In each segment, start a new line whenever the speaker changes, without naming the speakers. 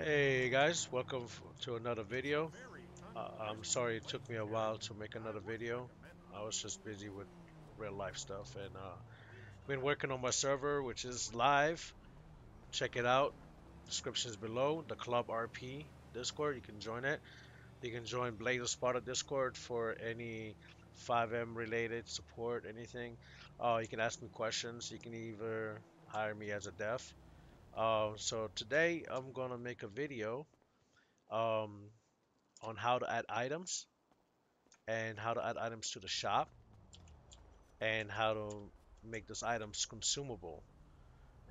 Hey guys, welcome to another video. Uh, I'm sorry it took me a while to make another video. I was just busy with real life stuff and uh, been working on my server, which is live. Check it out. Description is below. The Club RP Discord, you can join it. You can join Blades of Sparta Discord for any FiveM related support, anything. Uh, you can ask me questions. You can either hire me as a dev. Uh, so today I'm gonna make a video um, on how to add items and how to add items to the shop and how to make those items consumable.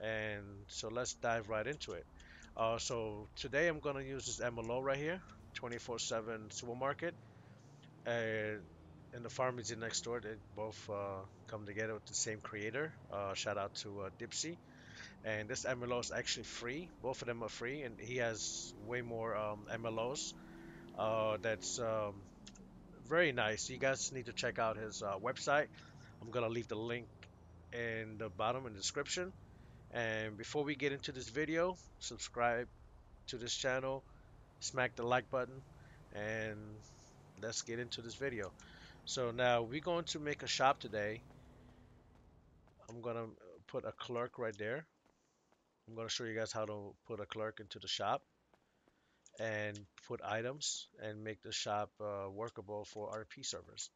And so let's dive right into it. Uh, so today I'm gonna use this MLO right here, 24/7 supermarket, and and the pharmacy next door. They both uh, come together with the same creator. Uh, shout out to uh, Dipzzy. And this MLO is actually free. Both of them are free, and he has way more um, MLOs. Uh, that's um, very nice. You guys need to check out his uh, website. I'm gonna leave the link in the bottom in the description. And before we get into this video, subscribe to this channel, smack the like button, and let's get into this video. So now we're going to make a shop today. I'm gonna put a clerk right there. I'm gonna show you guys how to put a clerk into the shop and put items and make the shop uh, workable for RP servers.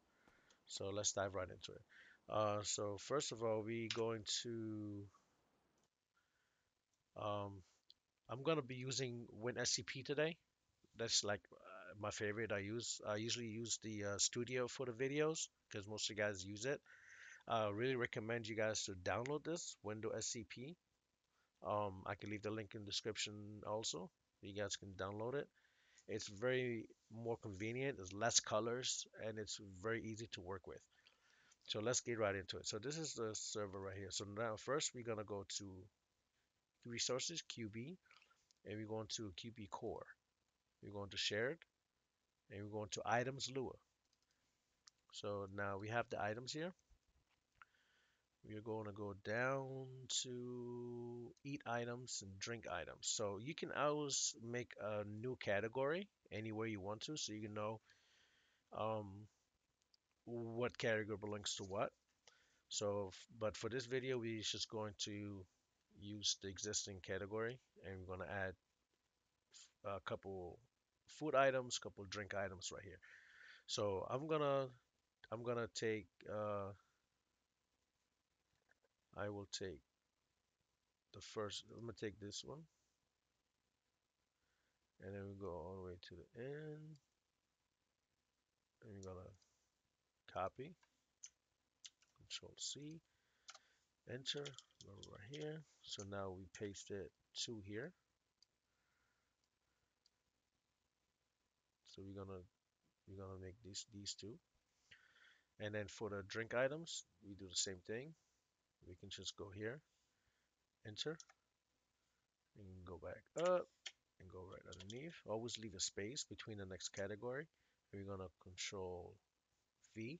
So let's dive right into it. Uh, so first of all, we going to um, I'm gonna be using WinSCP today. That's like uh, my favorite. I use I usually use the uh, Studio for the videos because most of you guys use it. I really recommend you guys to download this Windows SCP. Um, I can leave the link in the description also. You guys can download it. It's very more convenient. There's less colors and it's very easy to work with. So let's get right into it. So this is the server right here. So now first we're gonna go to resources QB and we're going to QB core. We're going to shared and we're going to items Lua. So now we have the items here. We're going to go down to eat items and drink items. So you can always make a new category anywhere you want to, so you can know um, what category belongs to what. So, but for this video, we're just going to use the existing category and we're going to add a couple food items, couple drink items right here. So I'm gonna I'm gonna take uh, I will take the first I'm gonna take this one. And then we go all the way to the end. And we're gonna copy. Control C. Enter. Right here. So now we paste it to here. So we're gonna we're gonna make these these two. And then for the drink items we do the same thing we can just go here enter and go back up and go right underneath. Always leave a space between the next category. We're gonna control V.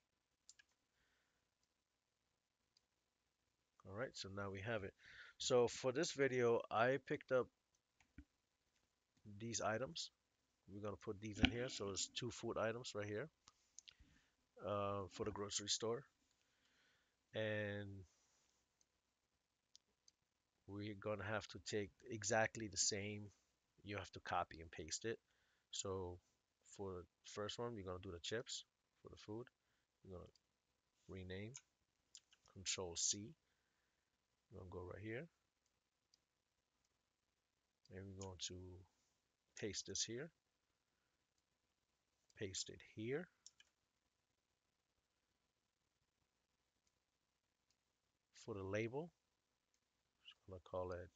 All right so now we have it. So for this video I picked up these items. We're gonna put these in here so it's two food items right here uh, for the grocery store. And we're gonna have to take exactly the same you have to copy and paste it. So for the first one we're gonna do the chips for the food. We're gonna rename control C. We're gonna go right here. And we're going to paste this here. Paste it here. For the label gonna call it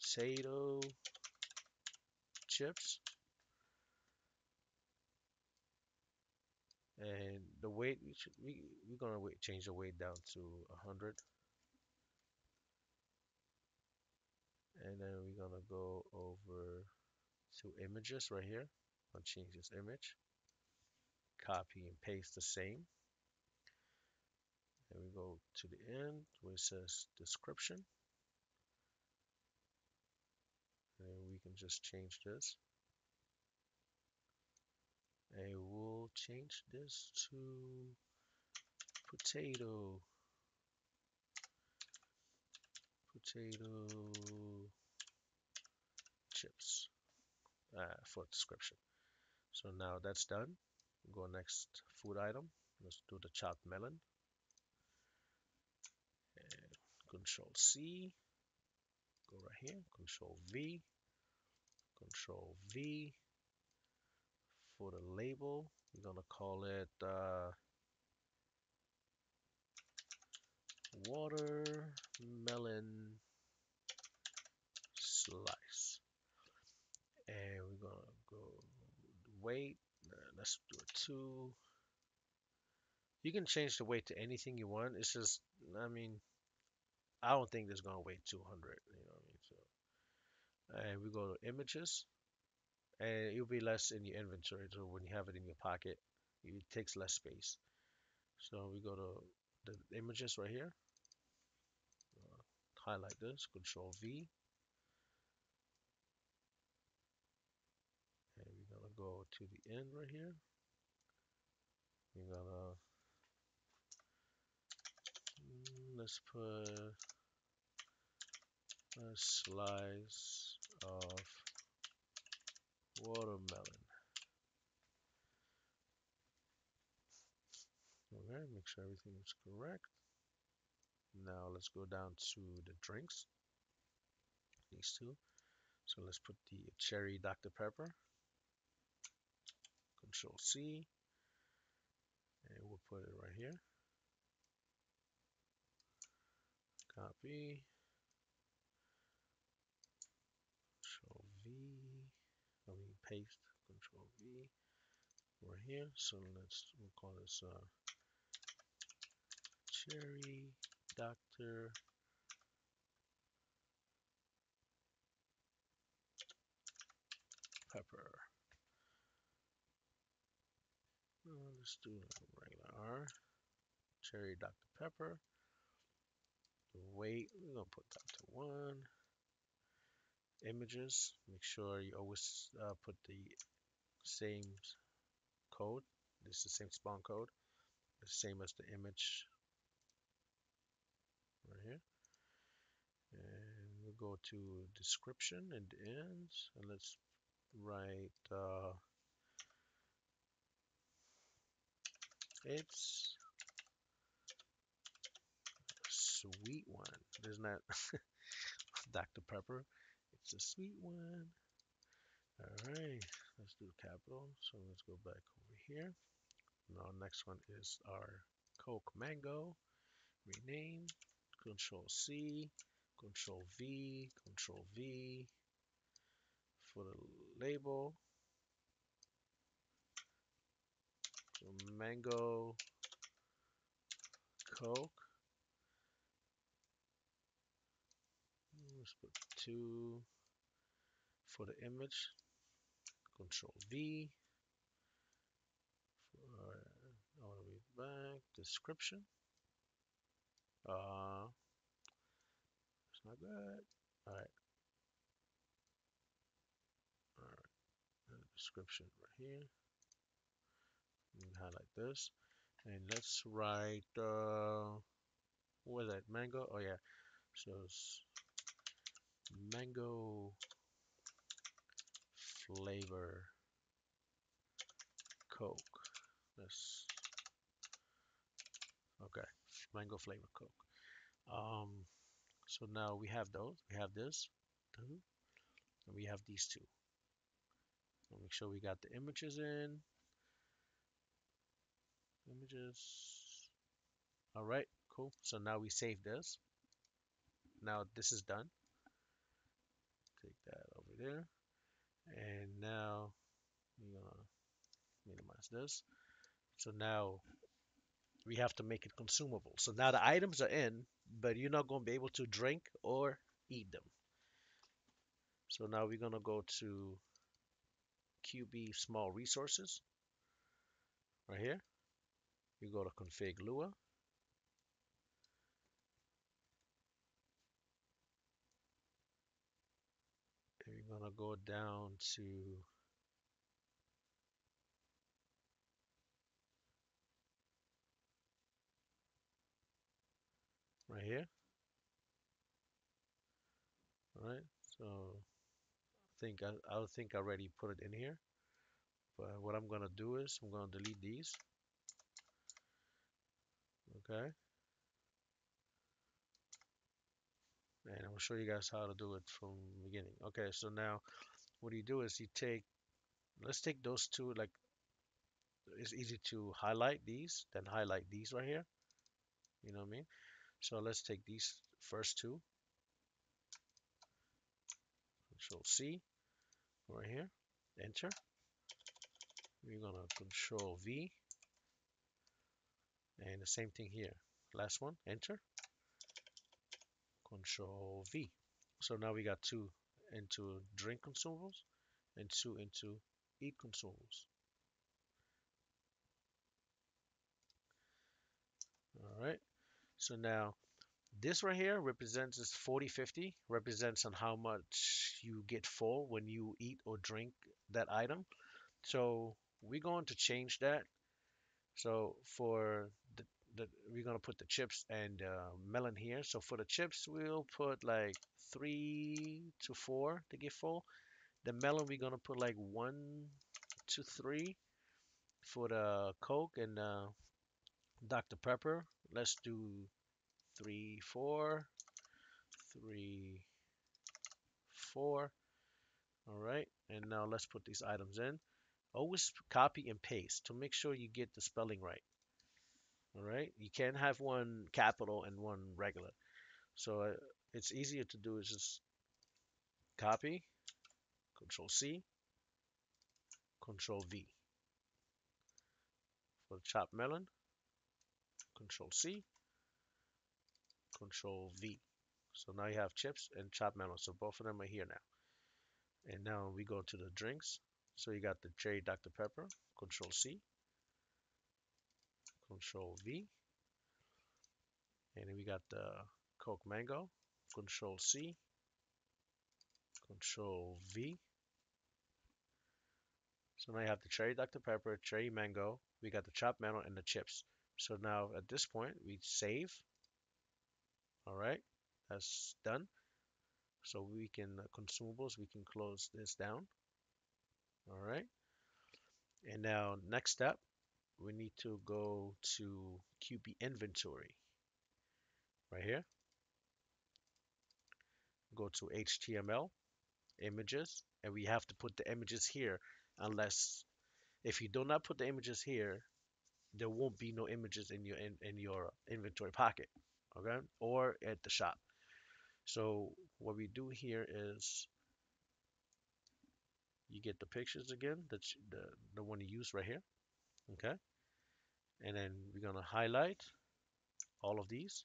potato chips. And the weight we should we we're gonna wait, change the weight down to 100 and then we're gonna go over to images right here. I'll change this image. Copy and paste the same and we go to the end where it says description And we can just change this. And we'll change this to potato. Potato chips uh, for description. So now that's done. Go next food item. Let's do the chopped melon. And control C. Go right here. Control V. Control V. For the label, we're gonna call it uh, watermelon slice. And we're gonna go weight. Let's do a two. You can change the weight to anything you want. It's just, I mean, I don't think it's gonna weigh 200. You know what I mean? So, and we go to images, and it'll be less in your inventory. So when you have it in your pocket, it takes less space. So we go to the images right here. Uh, highlight this. Control V. And we're gonna go to the end right here. We're gonna let's put a slice of watermelon. Okay, make sure everything is correct. Now let's go down to the drinks. These two. So let's put the cherry Dr. Pepper. Control C. And we'll put it right here. Copy. Control V. I mean paste. Control V. Right here. So let's we'll call this uh, cherry Dr. Pepper. Uh, let's do regular R. Cherry Dr. Pepper weight we're gonna put that to one. Images make sure you always uh, put the same code. This is the same spawn code the same as the image. Right here. And we'll go to description and ends and let's write uh, it's sweet one. Not that? Dr. Pepper. It's a sweet one. All right, let's do capital. So let's go back over here. Now next one is our Coke Mango. Rename. Control C. Control V. Control V. For the label. So mango Coke. Let's put two for the image control V for, all the way back description. Uh it's not good. All right. All right. Description right here. Highlight this. And let's write uh what is that? Mango? Oh yeah. So mango flavor coke. This okay mango flavor coke. Um so now we have those we have this and we have these two. Will make sure we got the images in. Images. All right cool. So now we save this. Now this is done take that over there. And now we're gonna minimize this. So now we have to make it consumable. So now the items are in but you're not going to be able to drink or eat them. So now we're going to go to QB small resources. Right here. You go to config Lua gonna go down to right here. All right, so I think I, I think I already put it in here. But what I'm gonna do is I'm gonna delete these. Okay. And I'm gonna show you guys how to do it from the beginning. Okay, so now what you do is you take let's take those two like it's easy to highlight these, then highlight these right here. You know what I mean? So let's take these first two. Control C right here, enter. We're gonna control V and the same thing here. Last one, enter. Control V. So now we got two into drink consumables and two into eat consumables. All right. So now this right here represents this 40-50, represents on how much you get full when you eat or drink that item. So we're going to change that. So for the, we're going to put the chips and uh, melon here. So for the chips, we'll put like three to four to get full. The melon, we're going to put like one to three for the Coke and uh, Dr. Pepper. Let's do three, four, three, four. All right, and now let's put these items in. Always copy and paste to make sure you get the spelling right. All right, you can't have one capital and one regular. So uh, it's easier to do is just copy, Control C, Control V. For the chopped melon, Control C, Control V. So now you have chips and chopped melon. So both of them are here now. And now we go to the drinks. So you got the cherry Dr. Pepper, Control C, Control V. And we got the Coke Mango, Control C, Control V. So now you have the cherry Dr. Pepper, cherry mango, we got the chopped melon and the chips. So now at this point we save. All right, that's done. So we can uh, consumables, we can close this down. All right. And now next step, we need to go to QB inventory. Right here. Go to HTML images and we have to put the images here unless if you do not put the images here there won't be no images in your in, in your inventory pocket okay? Or at the shop. So what we do here is you get the pictures again that's the the one you use right here okay. And then we're gonna highlight all of these.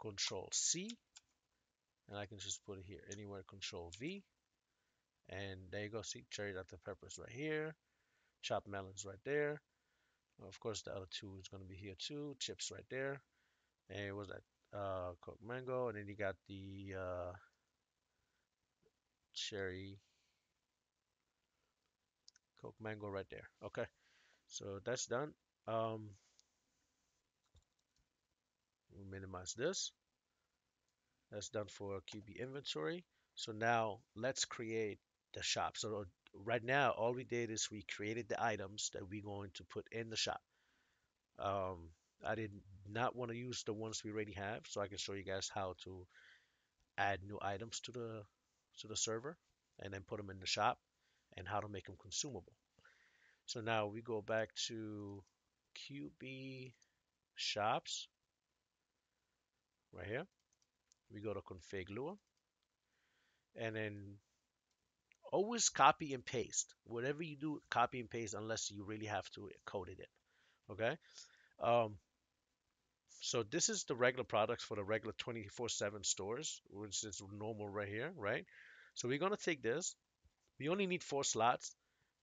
Control C. And I can just put it here. Anywhere control V. And there you go. See cherry Dr. Peppers right here. Chopped melons right there. Of course the other two is going to be here too. Chips right there. And what was that? Uh coke mango. And then you got the uh cherry coke mango right there. Okay so that's done. Um we'll minimize this. That's done for QB inventory. So now let's create the shop. So right now all we did is we created the items that we're going to put in the shop. Um, I did not want to use the ones we already have so I can show you guys how to add new items to the to the server and then put them in the shop and how to make them consumable so now we go back to QB shops right here we go to config Lua and then always copy and paste. Whatever you do, copy and paste unless you really have to code it in. Okay. Um, so this is the regular products for the regular 24/7 stores, which is normal right here, right? So we're gonna take this. We only need four slots,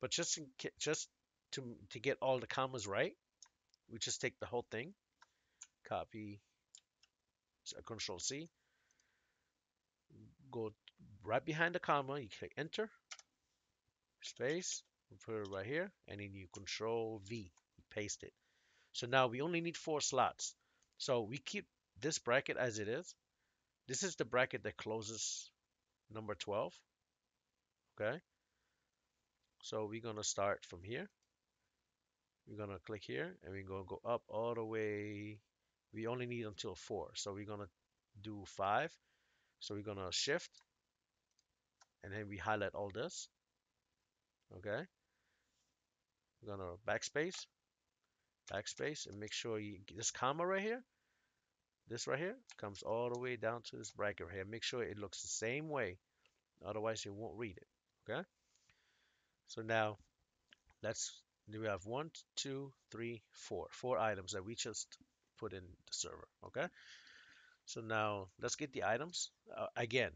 but just in, just to to get all the commas right, we just take the whole thing, copy, uh, Control C, go right behind the comma, you click enter, space, put it right here, and then you control V, paste it. So now we only need four slots. So we keep this bracket as it is. This is the bracket that closes number 12. Okay. So we're going to start from here. We're going to click here and we're going to go up all the way. We only need until four. So we're going to do five. So we're going to shift and then we highlight all this. Okay. We're going to backspace, backspace and make sure you this comma right here. This right here comes all the way down to this bracket right here. Make sure it looks the same way. Otherwise, it won't read it. Okay. So now let's we have one, two, three, four, four items that we just put in the server. Okay. So now let's get the items. Uh, again,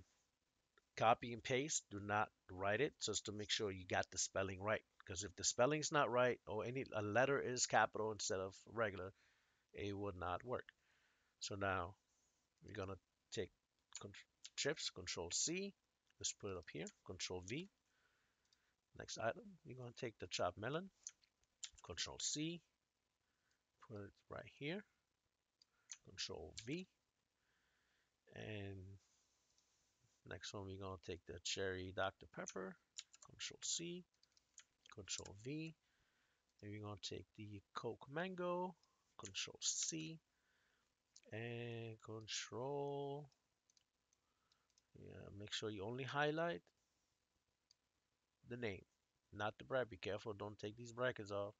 copy and paste. Do not write it just to make sure you got the spelling right. Because if the spelling's not right or any a letter is capital instead of regular, it would not work. So now we're gonna take chips, Control C. Let's put it up here. Control V. Next item, we're going to take the chopped melon, Control C, put it right here, Control V, and next one we're going to take the cherry Dr. Pepper, Control C, Control V, and we're going to take the Coke Mango, Control C, and Control, yeah, make sure you only highlight the name, not the bracket. Be careful, don't take these brackets off.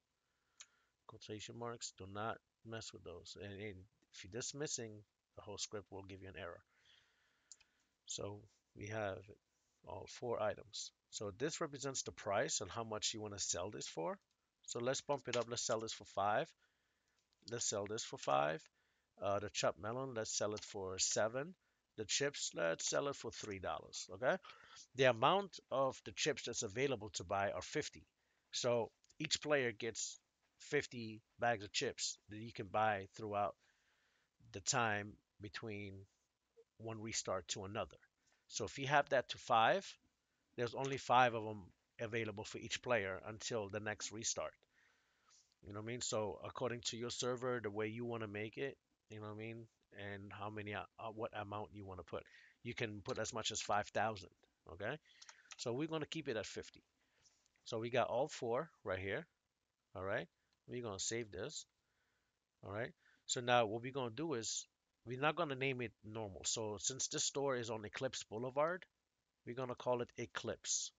Quotation marks, do not mess with those. And, and if you're just missing, the whole script will give you an error. So we have all four items. So this represents the price and how much you want to sell this for. So let's bump it up. Let's sell this for five. Let's sell this for five. Uh, the chopped melon, let's sell it for seven. The chips, let's sell it for three dollars. Okay the amount of the chips that's available to buy are 50. So each player gets 50 bags of chips that you can buy throughout the time between one restart to another. So if you have that to five, there's only five of them available for each player until the next restart. You know what I mean? So according to your server, the way you want to make it, you know what I mean, and how many, uh, what amount you want to put, you can put as much as 5,000 okay? So we're going to keep it at 50 so we got all four right here all right? We're going to save this all right? So now what we're going to do is we're not going to name it normal. So since this store is on Eclipse Boulevard we're going to call it Eclipse.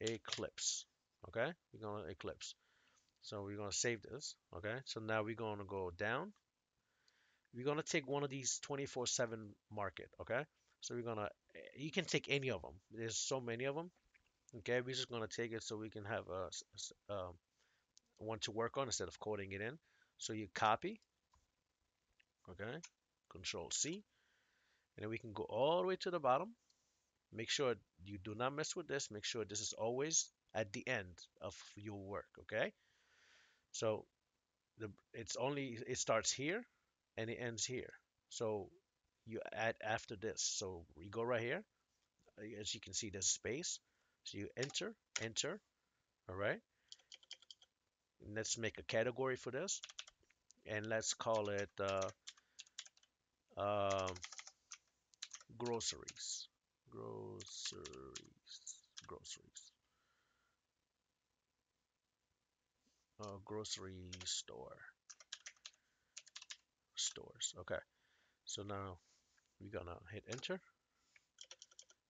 Eclipse okay? We're going to Eclipse. So we're going to save this okay? So now we're going to go down. We're going to take one of these 24 7 market okay so we're gonna, you can take any of them. There's so many of them. Okay, we're just gonna take it so we can have a, a um, one to work on instead of coding it in. So you copy, okay, Control C, and then we can go all the way to the bottom. Make sure you do not mess with this. Make sure this is always at the end of your work, okay? So the it's only it starts here and it ends here. So you add after this. So we go right here. Uh, as you can see, there's space. So you enter, enter. All right. And let's make a category for this. And let's call it uh, um, groceries. Groceries. Groceries. Uh, grocery store. Stores. Okay. So now we're gonna hit enter.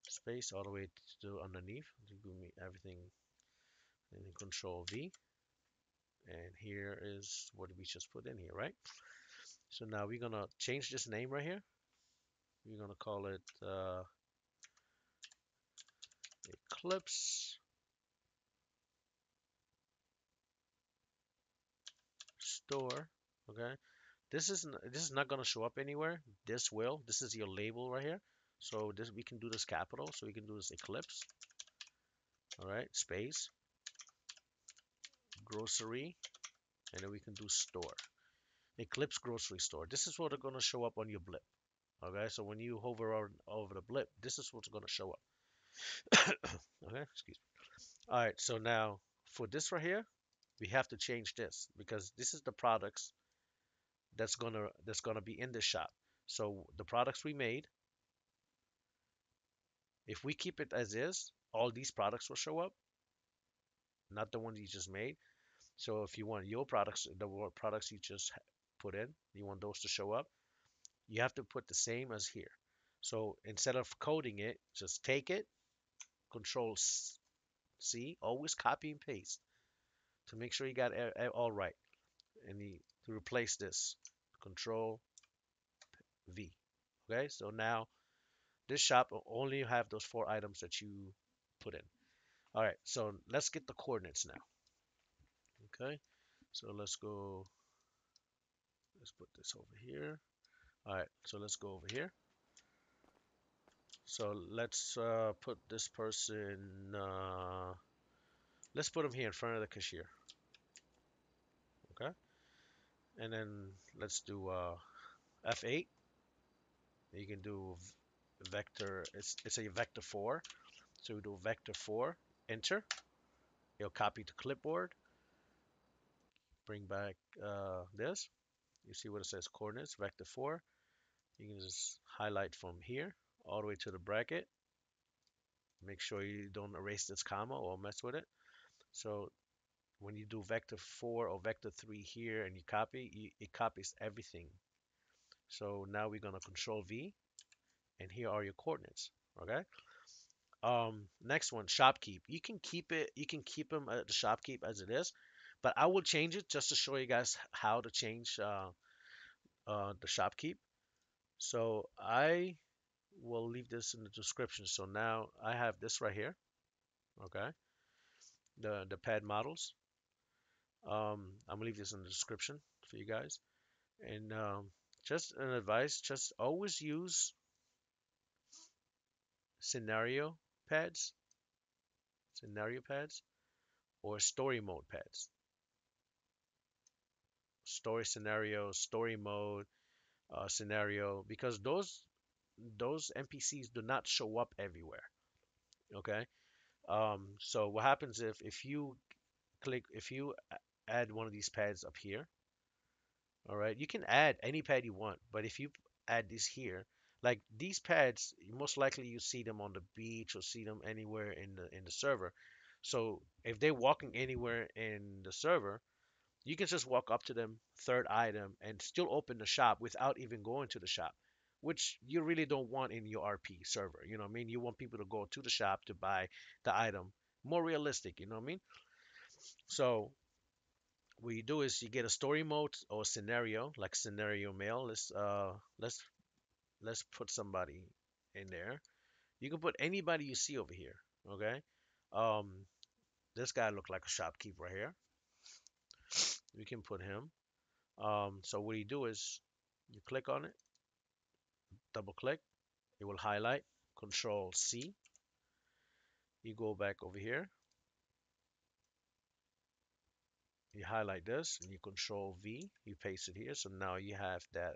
Space all the way to underneath. To give me everything and then control V. And here is what we just put in here right? So now we're gonna change this name right here. We're gonna call it uh, Eclipse. Store okay this is not this is not going to show up anywhere. This will. This is your label right here. So this we can do this capital. So we can do this eclipse. All right, space, grocery, and then we can do store. Eclipse grocery store. This is what are going to show up on your blip. Okay, so when you hover over, over the blip, this is what's going to show up. okay, excuse me. All right, so now for this right here, we have to change this because this is the products that's gonna that's gonna be in the shop. So the products we made, if we keep it as is, all these products will show up, not the ones you just made. So if you want your products, the products you just put in, you want those to show up, you have to put the same as here. So instead of coding it, just take it, Control C, always copy and paste to make sure you got it all right. And the, to replace this, Control V. Okay, so now this shop will only have those four items that you put in. All right, so let's get the coordinates now. Okay, so let's go, let's put this over here. All right, so let's go over here. So let's uh, put this person, uh, let's put him here in front of the cashier. And then let's do uh, F8. You can do vector, it's, it's a vector 4. So we do vector 4, enter. It'll copy to clipboard. Bring back uh, this. You see what it says coordinates, vector 4. You can just highlight from here all the way to the bracket. Make sure you don't erase this comma or mess with it. So when you do vector 4 or vector 3 here and you copy, it copies everything. So now we're going to control V and here are your coordinates. Okay. Um, next one, shopkeep. You can keep it. You can keep them at the shopkeep as it is, but I will change it just to show you guys how to change uh, uh, the shopkeep. So I will leave this in the description. So now I have this right here. Okay. The the ped models. Um, I'm gonna leave this in the description for you guys. And um, just an advice: just always use scenario peds, scenario peds, or story mode peds. Story scenario, story mode, uh, scenario, because those those NPCs do not show up everywhere. Okay, um, so what happens if if you click if you add one of these peds up here, all right, you can add any ped you want, but if you add this here, like these peds, most likely you see them on the beach or see them anywhere in the in the server. So if they're walking anywhere in the server, you can just walk up to them, third item, and still open the shop without even going to the shop, which you really don't want in your RP server. You know what I mean? You want people to go to the shop to buy the item. More realistic, you know what I mean? So what you do is you get a story mode or scenario, like scenario male. Let's uh let's let's put somebody in there. You can put anybody you see over here. Okay. Um, this guy looked like a shopkeeper here. We can put him. Um, so what you do is you click on it, double click, it will highlight, control C. You go back over here. You highlight this and you control V, you paste it here. So now you have that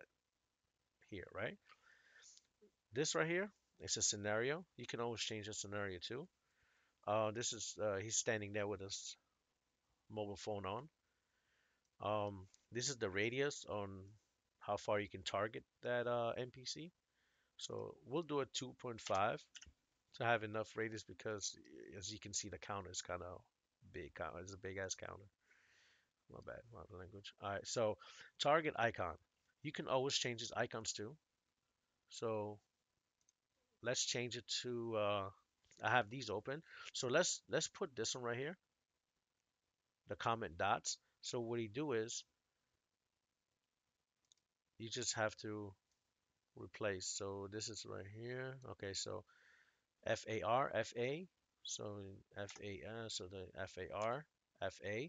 here, right? This right here is a scenario. You can always change the scenario too. Uh, this is uh, he's standing there with his mobile phone on. Um, this is the radius on how far you can target that uh, NPC. So we'll do a 2.5 to have enough radius because as you can see the counter is kind of big. It's a big ass counter. My bad, my language. All right, so target icon. You can always change these icons too. So let's change it to uh, I have these open so let's let's put this one right here the comment dots so what you do is you just have to replace so this is right here okay so FAR FA so FA so the FAR FA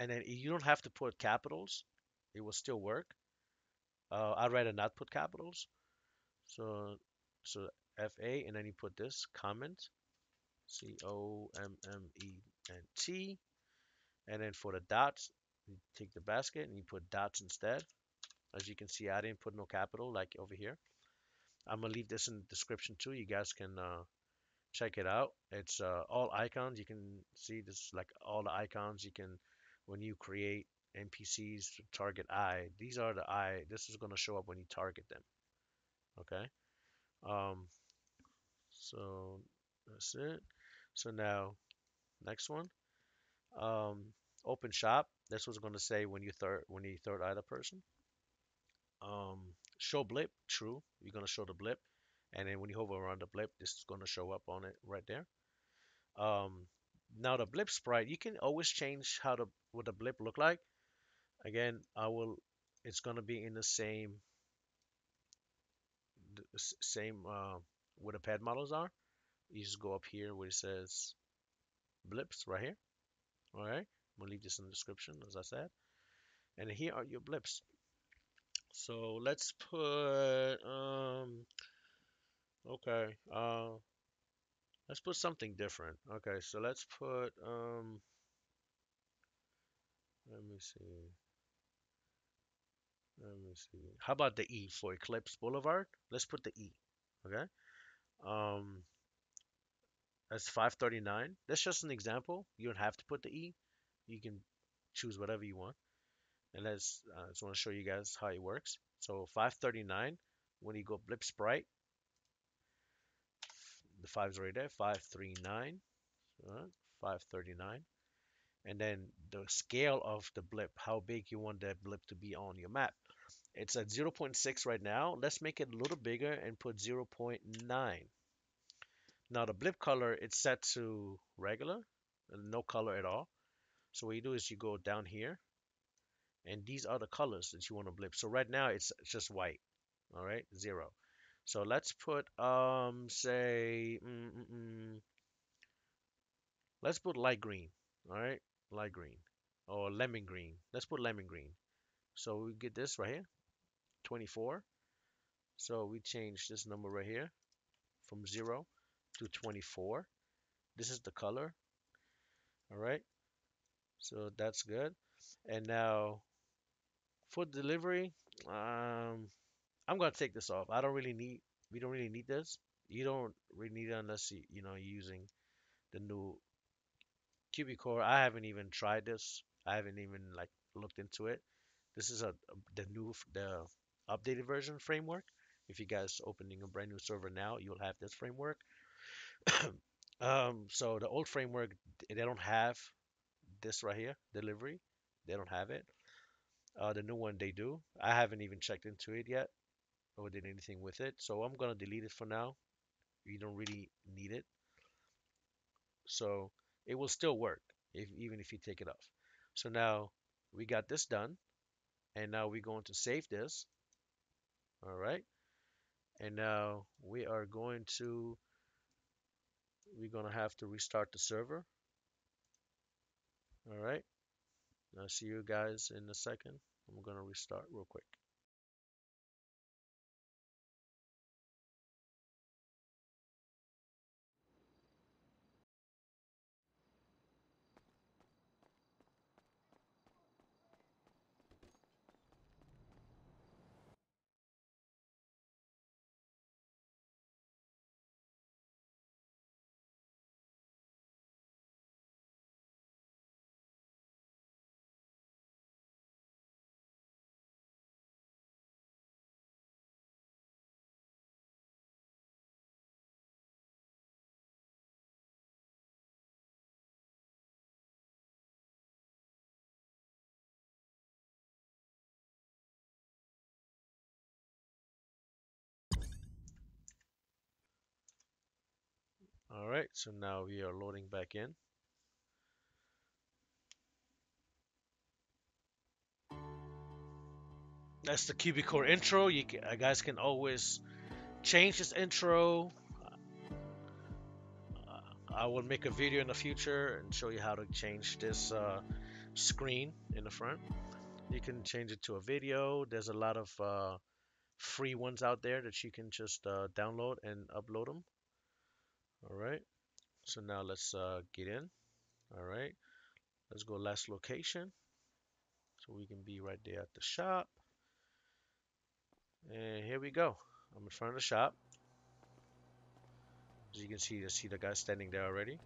and then you don't have to put capitals it will still work uh, I'd rather not put capitals so so FA, and then you put this comment, C O M M E N T, and then for the dots, you take the basket and you put dots instead. As you can see, I didn't put no capital like over here. I'm gonna leave this in the description too. You guys can uh, check it out. It's uh, all icons. You can see this like all the icons you can when you create NPCs to target I. These are the I. This is gonna show up when you target them. Okay. Um. So that's it. So now next one. Um. Open shop. This was gonna say when you third when you third eye the person. Um. Show blip. True. You're gonna show the blip and then when you hover around the blip this is going to show up on it right there um, now the blip sprite you can always change how the what the blip look like. Again I will it's going to be in the same same uh, where the ped models are. You just go up here where it says blips right here. All right I'm gonna leave this in the description as I said. And here are your blips. So let's put um Okay. Uh, let's put something different. Okay, so let's put um. Let me see. Let me see. How about the E for Eclipse Boulevard? Let's put the E. Okay. Um. That's 539. That's just an example. You don't have to put the E. You can choose whatever you want. And let's. I uh, just want to show you guys how it works. So 539. When you go blip sprite, the five's right there, 539, uh, 539. And then the scale of the blip, how big you want that blip to be on your map. It's at 0.6 right now. Let's make it a little bigger and put 0.9. Now the blip color, it's set to regular, no color at all. So what you do is you go down here, and these are the colors that you want to blip. So right now it's just white, all right, zero. So let's put, um, say, mm, mm, mm, let's put light green. All right, light green or lemon green. Let's put lemon green. So we get this right here, 24. So we change this number right here from 0 to 24. This is the color. All right. So that's good. And now for delivery, um, I'm gonna take this off. I don't really need. We don't really need this. You don't really need it unless you you know you're using the new QB Core. I haven't even tried this. I haven't even like looked into it. This is a the new the updated version framework. If you guys opening a brand new server now, you'll have this framework. um, so the old framework they don't have this right here delivery. They don't have it. Uh, the new one they do. I haven't even checked into it yet or did anything with it. So I'm going to delete it for now. You don't really need it. So it will still work if, even if you take it off. So now we got this done. And now we're going to save this. All right. And now we are going to, we're going to have to restart the server. All right. I'll see you guys in a second. I'm going to restart real quick. All right, so now we are loading back in. That's the QB Core intro. You uh, guys can always change this intro. Uh, I will make a video in the future and show you how to change this uh, screen in the front. You can change it to a video. There's a lot of uh, free ones out there that you can just uh, download and upload them. All right. So now let's uh, get in. All right. Let's go last location. So we can be right there at the shop. And here we go. I'm in front of the shop. As you can see, you see the guy standing there already.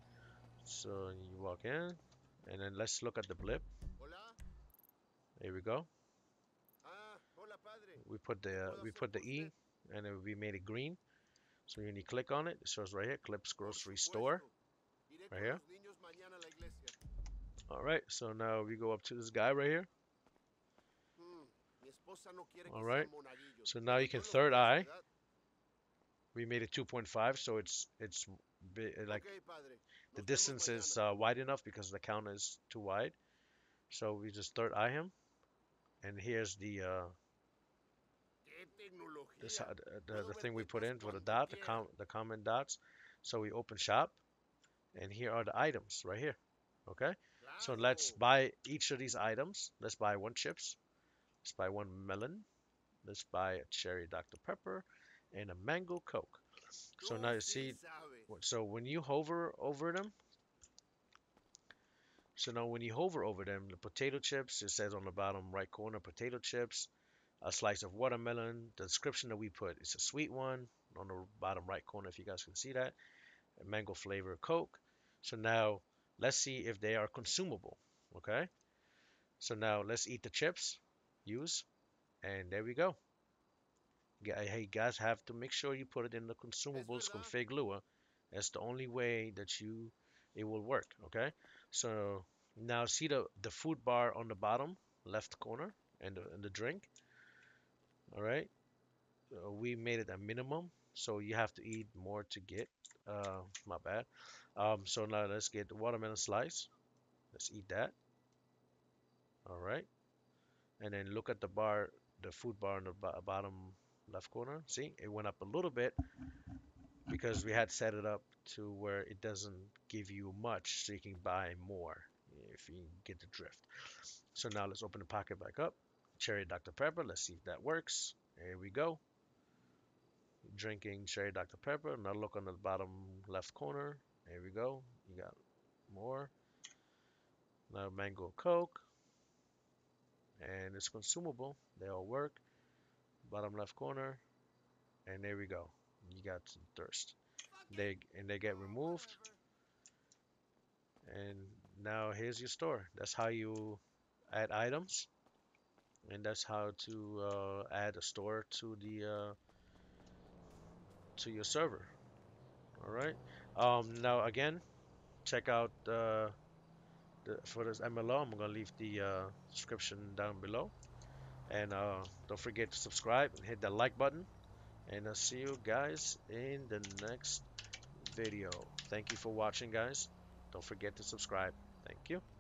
So you walk in, and then let's look at the blip. Here we go.
Ah, hola padre.
We put the we put the E, and then we made it green. So when you click on it, it shows right here, Clips Grocery Store. Right here.
los niños mañana a la iglesia.
All right, so now we go up to this guy right here.
Mi esposa no quiere que
All
sean
right.
monaguillos.
So now you can third eye. We made it 2.5, so it's it's like the distance is uh, wide enough because the counter is too wide. So we just third eye him, and here's the uh. This, uh, the, the thing we put in for the dot, the com the comment dots. So we open shop, and here are the items right here. Okay, so let's buy each of these items. Let's buy one chips. Let's buy one melon. Let's buy a cherry Dr Pepper, and a mango Coke. So now you see. So when you hover over them, so now when you hover over them, the potato chips, it says on the bottom right corner, potato chips, a slice of watermelon. The description that we put is a sweet one on the bottom right corner, if you guys can see that. A mango flavor Coke. So now let's see if they are consumable. Okay. So now let's eat the chips. Use. And there we go. Hey, guys have to make sure you put it in the consumables config Lua. That's the only way that you it will work. Okay. So now see the the food bar on the bottom left corner and the, and the drink. All right. Uh, we made it a minimum, so you have to eat more to get. Uh, my bad. Um, so now let's get the watermelon slice. Let's eat that. All right. And then look at the bar, the food bar in the bo- bottom left corner. See, it went up a little bit because we had set it up to where it doesn't give you much, so you can buy more if you get the drift. So now let's open the pocket back up. Cherry Dr. Pepper. Let's see if that works. Here we go. Drinking cherry Dr. Pepper. Now look on the bottom left corner. Here we go. You got more. Now mango Coke. And it's consumable. They all work. Bottom left corner. And there we go. You got some thirst. They and they get removed. And now here's your store. That's how you add items. And that's how to uh, add a store to the uh, to your server. All right. Um, now again, check out uh, the, for this MLO. I'm gonna leave the uh, description down below. And uh, don't forget to subscribe and hit that like button. And I'll see you guys in the next video. Thank you for watching, guys. Don't forget to subscribe. Thank you.